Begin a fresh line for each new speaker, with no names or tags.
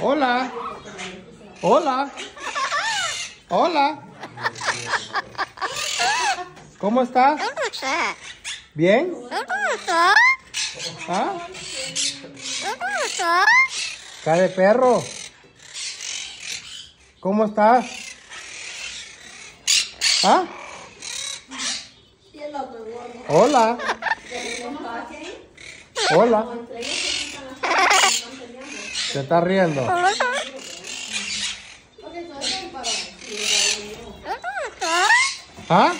Hola. Hola. Hola. ¿Cómo estás? ¿Bien? ¿Ah? De perro. ¿Cómo estás? ¿Ah? Hola. Hola. ¿Se está riendo? ¿Ah?